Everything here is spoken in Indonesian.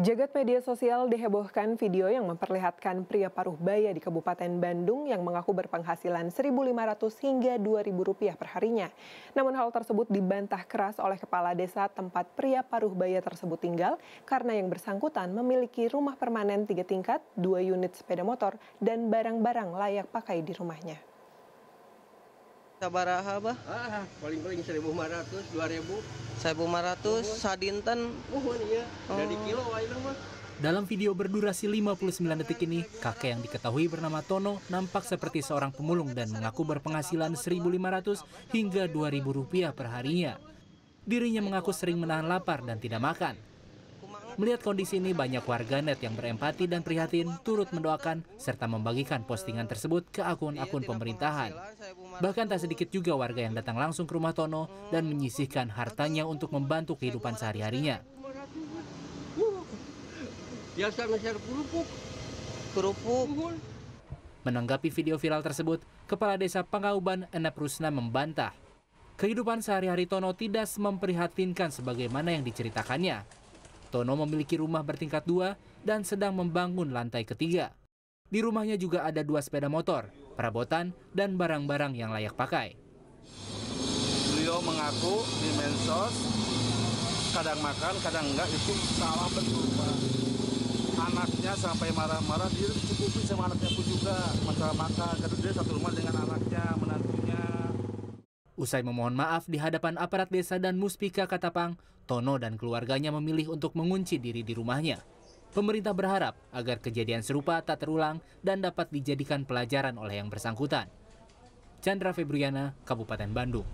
Jagat media sosial dihebohkan video yang memperlihatkan pria paruh baya di Kabupaten Bandung yang mengaku berpenghasilan 1.500 hingga 2.000 rupiah per harinya. Namun hal tersebut dibantah keras oleh kepala desa tempat pria paruh baya tersebut tinggal karena yang bersangkutan memiliki rumah permanen tiga tingkat, dua unit sepeda motor, dan barang-barang layak pakai di rumahnya. Sabaraha bah? Ah, paling-paling 1.500, 2.000. 1.500 sadinten. Mohon iya. Dari Oh. kilo aja mah. Dalam video berdurasi 59 detik ini, kakek yang diketahui bernama Tono nampak seperti seorang pemulung dan mengaku berpenghasilan 1.500 hingga 2.000 rupiah per harinya. Dirinya mengaku sering menahan lapar dan tidak makan. Melihat kondisi ini, banyak warganet yang berempati dan prihatin turut mendoakan serta membagikan postingan tersebut ke akun-akun pemerintahan. Bahkan tak sedikit juga warga yang datang langsung ke rumah Tono dan menyisihkan hartanya untuk membantu kehidupan sehari-harinya. Kerupuk. Menanggapi video viral tersebut, Kepala Desa Pangauban Enep Rusna membantah. Kehidupan sehari-hari Tono tidak memprihatinkan sebagaimana yang diceritakannya. Tono memiliki rumah bertingkat dua dan sedang membangun lantai ketiga. Di rumahnya juga ada dua sepeda motor, perabotan, dan barang-barang yang layak pakai. beliau mengaku di mensos kadang makan kadang enggak itu salah betul pak anaknya sampai marah-marah dia dicukupi sama anaknya pun juga masalah makan karena dia satu rumah dengan anaknya Usai memohon maaf di hadapan aparat desa dan Muspika Katapang, Tono dan keluarganya memilih untuk mengunci diri di rumahnya. Pemerintah berharap agar kejadian serupa tak terulang dan dapat dijadikan pelajaran oleh yang bersangkutan. Chandra Febriana, Kabupaten Bandung.